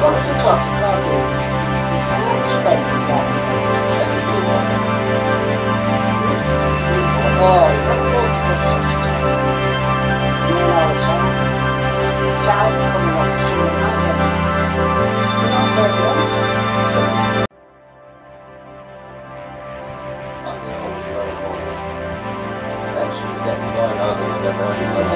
No, no, American